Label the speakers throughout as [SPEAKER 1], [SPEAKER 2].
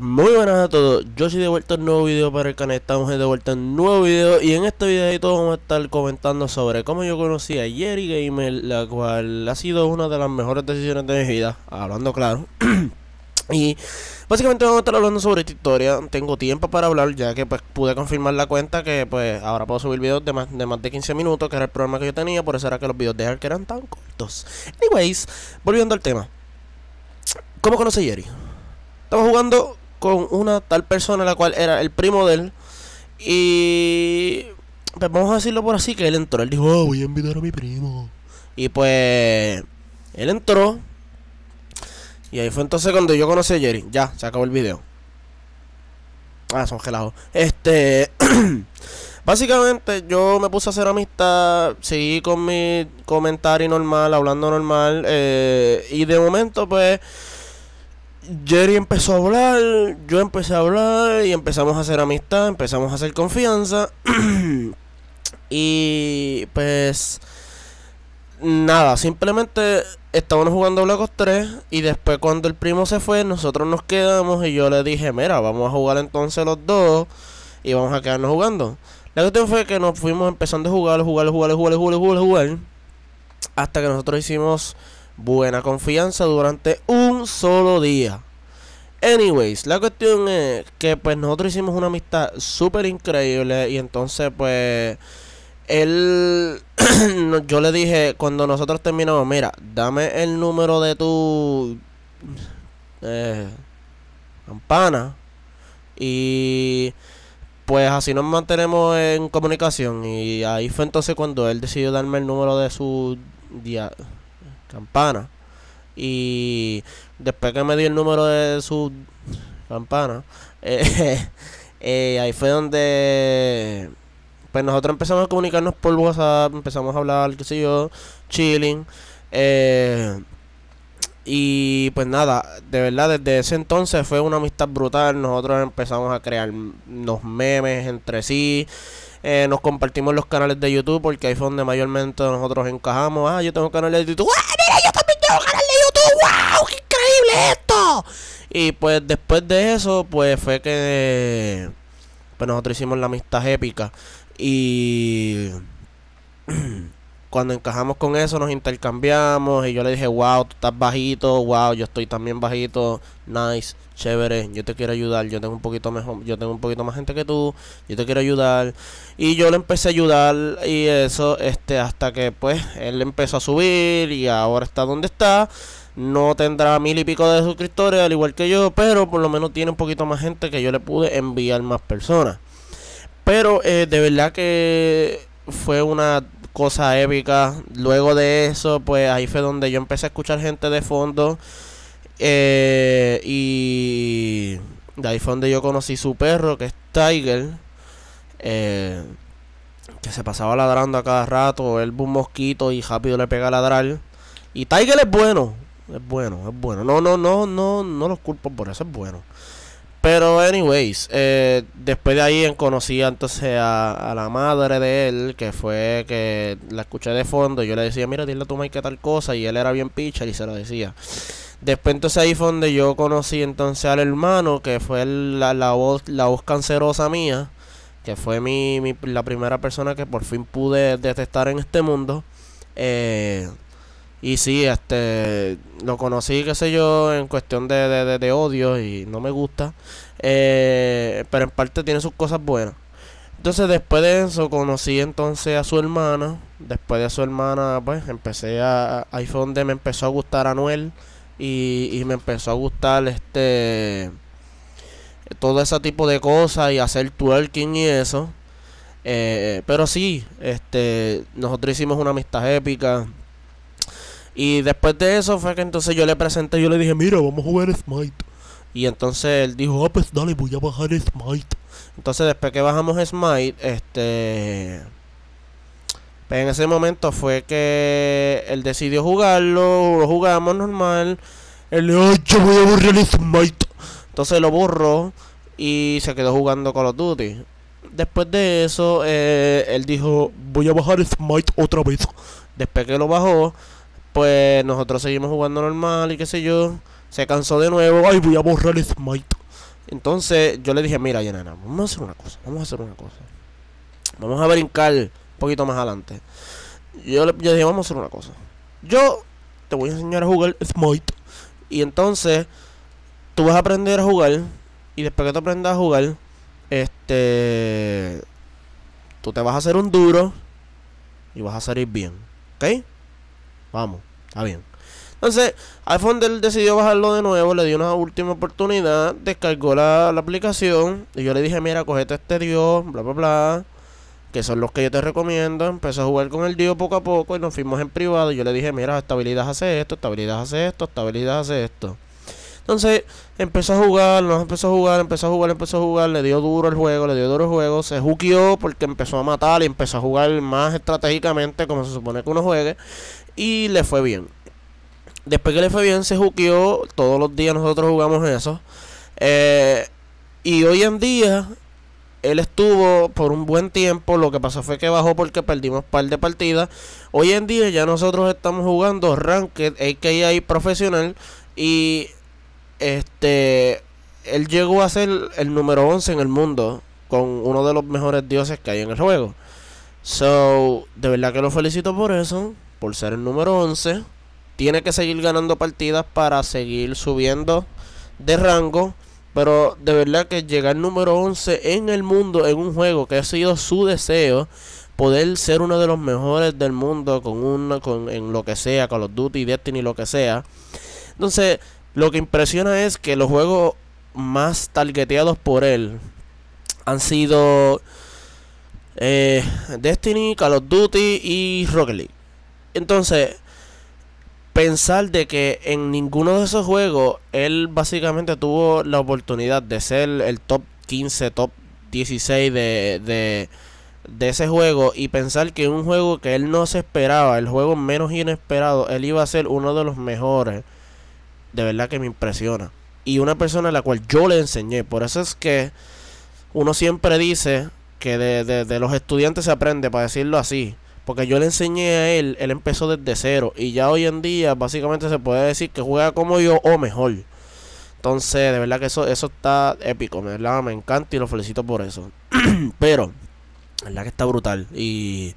[SPEAKER 1] Muy buenas a todos, yo soy de vuelta en un nuevo video para el canal, estamos de vuelta en un nuevo video y en este video vamos a estar comentando sobre cómo yo conocí a Jerry Gamer, la cual ha sido una de las mejores decisiones de mi vida, hablando claro. y básicamente vamos a estar hablando sobre esta historia, tengo tiempo para hablar ya que pues pude confirmar la cuenta que pues ahora puedo subir videos de más de, más de 15 minutos, que era el problema que yo tenía, por eso era que los videos de Ark eran tan cortos. Anyways, volviendo al tema. ¿Cómo conocí a Jerry? Estamos jugando con una tal persona, la cual era el primo de él. Y pues vamos a decirlo por así, que él entró. Él dijo, oh, voy a invitar a mi primo. Y pues él entró. Y ahí fue entonces cuando yo conocí a Jerry. Ya, se acabó el video. Ah, son gelados. Este... Básicamente yo me puse a hacer amistad, seguí con mi comentario normal, hablando normal, eh, y de momento pues Jerry empezó a hablar, yo empecé a hablar y empezamos a hacer amistad, empezamos a hacer confianza. y pues nada, simplemente estábamos jugando Black Ops 3 y después cuando el primo se fue, nosotros nos quedamos y yo le dije, mira, vamos a jugar entonces los dos y vamos a quedarnos jugando. La cuestión fue que nos fuimos empezando a jugar, jugar, jugar, jugar, jugar, jugar, jugar, hasta que nosotros hicimos buena confianza durante un solo día. Anyways, la cuestión es que pues nosotros hicimos una amistad súper increíble y entonces pues él, yo le dije cuando nosotros terminamos, mira, dame el número de tu eh, campana y pues así nos mantenemos en comunicación y ahí fue entonces cuando él decidió darme el número de su día campana. Y después que me dio el número de su campana, eh, eh, ahí fue donde pues nosotros empezamos a comunicarnos por WhatsApp, empezamos a hablar, qué sé yo, chilling. Eh, y pues nada, de verdad, desde ese entonces fue una amistad brutal. Nosotros empezamos a crear unos memes entre sí. Eh, nos compartimos los canales de YouTube porque ahí fue donde mayormente nosotros encajamos. Ah, yo tengo un canal de YouTube. ¡Ah, mira, yo también tengo canal de YouTube! ¡Wow! ¡Qué increíble esto! Y pues después de eso, pues fue que pues nosotros hicimos la amistad épica. Y cuando encajamos con eso nos intercambiamos y yo le dije, wow, tú estás bajito, wow, yo estoy también bajito, nice, chévere, yo te quiero ayudar, yo tengo un poquito mejor, yo tengo un poquito más gente que tú, yo te quiero ayudar. Y yo le empecé a ayudar y eso, este, hasta que pues él empezó a subir y ahora está donde está. No tendrá mil y pico de suscriptores, al igual que yo, pero por lo menos tiene un poquito más gente que yo le pude enviar más personas. Pero eh, de verdad que fue una cosa épica. Luego de eso, pues ahí fue donde yo empecé a escuchar gente de fondo. Eh, y de ahí fue donde yo conocí su perro, que es Tiger. Eh, que se pasaba ladrando a cada rato. Él un mosquito y rápido le pega a ladrar. Y Tiger es bueno. Es bueno, es bueno. No, no, no, no, no los culpo por eso, es bueno. Pero, anyways, eh, después de ahí conocí entonces a, la madre de él, que fue que la escuché de fondo. Y yo le decía, mira, dile a tu Mike tal cosa. Y él era bien pitcher y se lo decía. Después entonces ahí fue donde yo conocí entonces al hermano, que fue la, la, voz, la voz cancerosa mía. Que fue mi, mi, la primera persona que por fin pude detectar en este mundo. Eh, y sí, este, lo conocí, qué sé yo, en cuestión de, de, de, odio y no me gusta. Eh, pero en parte tiene sus cosas buenas. Entonces después de eso conocí entonces a su hermana. Después de su hermana, pues empecé a... Ahí fue donde me empezó a gustar Anuel. Y, y me empezó a gustar este... Todo ese tipo de cosas y hacer twerking y eso. Eh, pero sí, este, nosotros hicimos una amistad épica. Y después de eso fue que entonces yo le presenté, yo le dije, mira, vamos a jugar Smite. Y entonces él dijo, ah, pues dale, voy a bajar Smite. Entonces después que bajamos Smite, este... Pues en ese momento fue que él decidió jugarlo, lo jugamos normal. Él le dijo, yo voy a borrar Smite. Entonces lo borró y se quedó jugando Call of Duty. Después de eso, eh, él dijo, voy a bajar Smite otra vez. Después que lo bajó, pues nosotros seguimos jugando normal y qué sé yo. Se cansó de nuevo. Ay, voy a borrar Smite. Entonces yo le dije, mira, Yanana, vamos a hacer una cosa, vamos a hacer una cosa. Vamos a brincar un poquito más adelante. Yo le dije, vamos a hacer una cosa. Yo te voy a enseñar a jugar Smite. Y entonces tú vas a aprender a jugar. Y después que te aprendas a jugar, este. Tú te vas a hacer un duro. Y vas a salir bien. ¿Ok? Vamos, está bien. Entonces, iPhone él decidió bajarlo de nuevo, le dio una última oportunidad, descargó la, aplicación y yo le dije, mira, cogete este Dios, bla, bla, bla, que son los que yo te recomiendo. Empezó a jugar con el Dios poco a poco y nos fuimos en privado y yo le dije, mira, esta habilidad hace esto, esta habilidad hace esto, esta habilidad hace esto. Entonces empezó a jugar, nos empezó a jugar, empezó a jugar, empezó a jugar, le dio duro el juego, le dio duro el juego, se juqueó porque empezó a matar y empezó a jugar más estratégicamente como se supone que uno juegue y le fue bien. Después que le fue bien, se juqueó, todos los días nosotros jugamos eso. Eh, y hoy en día él estuvo por un buen tiempo. Lo que pasó fue que bajó porque perdimos par de partidas. Hoy en día ya nosotros estamos jugando Ranked, AKA profesional. Y este, él llegó a ser el número 11 en el mundo con uno de los mejores dioses que hay en el juego. So, de verdad que lo felicito por eso, por ser el número 11. Tiene que seguir ganando partidas para seguir subiendo de rango. Pero de verdad que llegar número 11 en el mundo, en un juego que ha sido su deseo, poder ser uno de los mejores del mundo con una, con, en lo que sea, con los Duty, Destiny, lo que sea. Entonces, lo que impresiona es que los juegos más targeteados por él han sido eh, Destiny, Call of Duty y Rocket League. Entonces, pensar de que en ninguno de esos juegos él básicamente tuvo la oportunidad de ser el top 15, top 16 de, de, de ese juego y pensar que un juego que él no se esperaba, el juego menos inesperado, él iba a ser uno de los mejores de verdad que me impresiona. Y una persona a la cual yo le enseñé. Por eso es que uno siempre dice que de, de, los estudiantes se aprende, para decirlo así. Porque yo le enseñé a él, él empezó desde cero. Y ya hoy en día básicamente se puede decir que juega como yo o mejor. Entonces, de verdad que eso, eso está épico, ¿verdad? Me encanta y lo felicito por eso. Pero, de verdad que está brutal. Y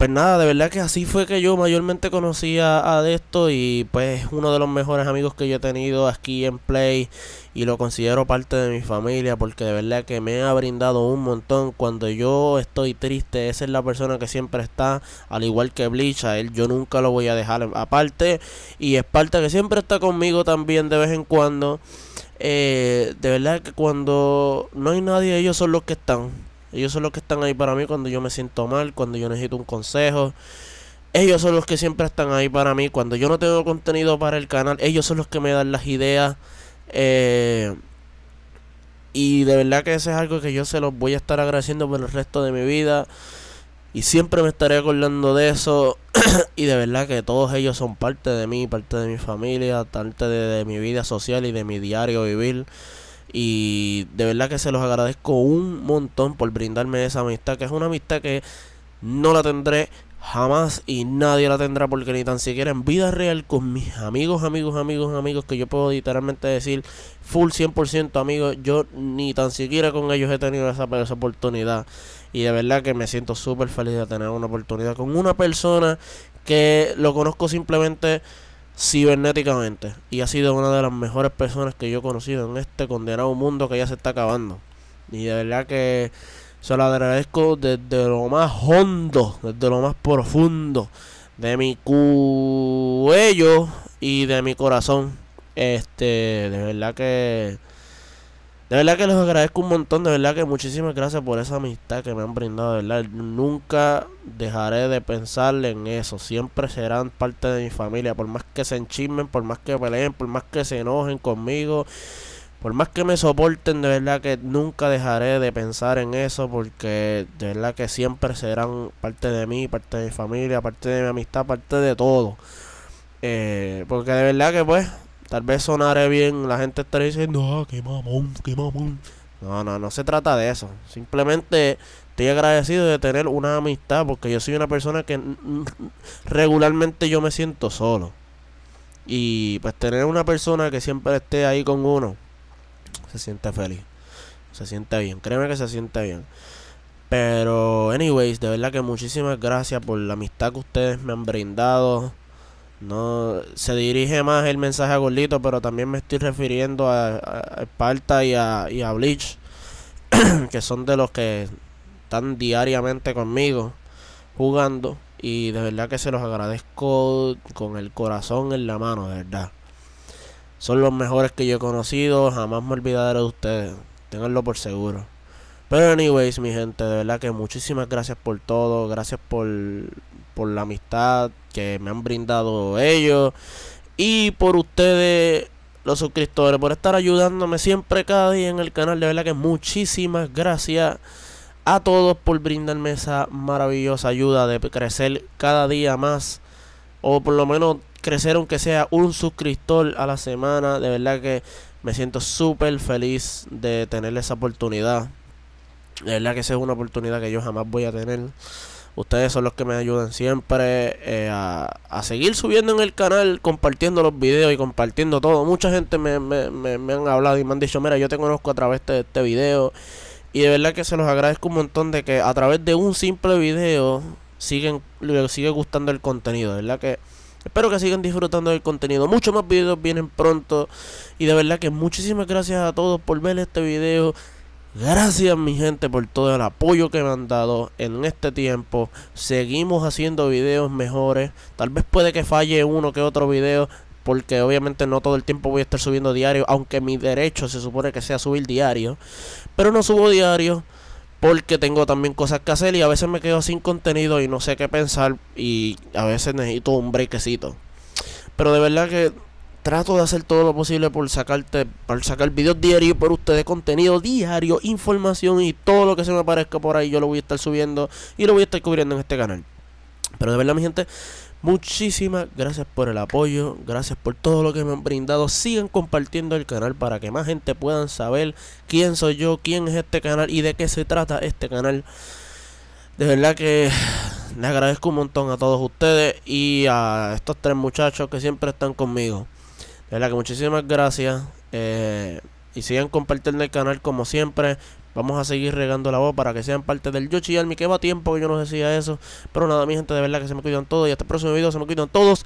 [SPEAKER 1] pues nada, de verdad que así fue que yo mayormente conocí a, esto y pues uno de los mejores amigos que yo he tenido aquí en Play y lo considero parte de mi familia porque de verdad que me ha brindado un montón cuando yo estoy triste, esa es la persona que siempre está, al igual que Bleach, a él yo nunca lo voy a dejar aparte y es parte que siempre está conmigo también de vez en cuando. Eh, de verdad que cuando no hay nadie, ellos son los que están ellos son los que están ahí para mí cuando yo me siento mal, cuando yo necesito un consejo. Ellos son los que siempre están ahí para mí. Cuando yo no tengo contenido para el canal, ellos son los que me dan las ideas. Eh, y de verdad que eso es algo que yo se los voy a estar agradeciendo por el resto de mi vida. Y siempre me estaré acordando de eso. y de verdad que todos ellos son parte de mí, parte de mi familia, parte de mi vida social y de mi diario vivir. Y de verdad que se los agradezco un montón por brindarme esa amistad, que es una amistad que no la tendré jamás y nadie la tendrá porque ni tan siquiera en vida real con mis amigos, amigos, amigos, amigos que yo puedo literalmente decir full 100% amigos, yo ni tan siquiera con ellos he tenido esa, esa oportunidad. Y de verdad que me siento súper feliz de tener una oportunidad con una persona que lo conozco simplemente cibernéticamente y ha sido una de las mejores personas que yo he conocido en este condenado mundo que ya se está acabando. Y de verdad que se lo agradezco desde lo más hondo, desde lo más profundo de mi cuello y de mi corazón. Este, de verdad que de verdad que les agradezco un montón, de verdad que muchísimas gracias por esa amistad que me han brindado, de verdad. Nunca dejaré de pensar en eso, siempre serán parte de mi familia, por más que se enchismen, por más que peleen, por más que se enojen conmigo, por más que me soporten, de verdad que nunca dejaré de pensar en eso, porque de verdad que siempre serán parte de mí, parte de mi familia, parte de mi amistad, parte de todo. Eh, porque de verdad que pues Tal vez sonaré bien, la gente estará diciendo, ah, qué mamón, qué mamón. No, no, no se trata de eso. Simplemente estoy agradecido de tener una amistad porque yo soy una persona que regularmente yo me siento solo. Y pues tener una persona que siempre esté ahí con uno se siente feliz. Se siente bien, créeme que se siente bien. Pero, anyways, de verdad que muchísimas gracias por la amistad que ustedes me han brindado. No se dirige más el mensaje a Gordito, pero también me estoy refiriendo a, a Esparta y a, y a Bleach, que son de los que están diariamente conmigo jugando. Y de verdad que se los agradezco con el corazón en la mano, de verdad. Son los mejores que yo he conocido, jamás me olvidaré de ustedes, tenganlo por seguro. Pero anyways, mi gente, de verdad que muchísimas gracias por todo, gracias por, por la amistad que me han brindado ellos y por ustedes los suscriptores por estar ayudándome siempre cada día en el canal. De verdad que muchísimas gracias a todos por brindarme esa maravillosa ayuda de crecer cada día más. O por lo menos crecer aunque sea un suscriptor a la semana. De verdad que me siento súper feliz de tener esa oportunidad. De verdad que esa es una oportunidad que yo jamás voy a tener. Ustedes son los que me ayudan siempre eh, a, a, seguir subiendo en el canal, compartiendo los videos y compartiendo todo. Mucha gente me, me, me, han hablado y me han dicho, mira, yo te conozco a través de este video. Y de verdad que se los agradezco un montón de que a través de un simple video siguen, les sigue gustando el contenido. De verdad que espero que sigan disfrutando del contenido. Muchos más videos vienen pronto. Y de verdad que muchísimas gracias a todos por ver este video. Gracias mi gente por todo el apoyo que me han dado en este tiempo. Seguimos haciendo videos mejores. Tal vez puede que falle uno que otro video. Porque obviamente no todo el tiempo voy a estar subiendo diario. Aunque mi derecho se supone que sea subir diario. Pero no subo diario. Porque tengo también cosas que hacer. Y a veces me quedo sin contenido y no sé qué pensar. Y a veces necesito un breakcito. Pero de verdad que trato de hacer todo lo posible por sacarte, por sacar videos diarios por ustedes, contenido diario, información y todo lo que se me aparezca por ahí, yo lo voy a estar subiendo y lo voy a estar cubriendo en este canal. Pero de verdad, mi gente, muchísimas gracias por el apoyo, gracias por todo lo que me han brindado. Sigan compartiendo el canal para que más gente puedan saber quién soy yo, quién es este canal y de qué se trata este canal. De verdad que les agradezco un montón a todos ustedes y a estos tres muchachos que siempre están conmigo. Verdad que muchísimas gracias. Eh, y sigan compartiendo el canal como siempre. Vamos a seguir regando la voz para que sean parte del Yoshi Army. Que va tiempo que yo no decía eso. Pero nada, mi gente, de verdad que se me cuidan todos. Y hasta el próximo video se me cuidan todos.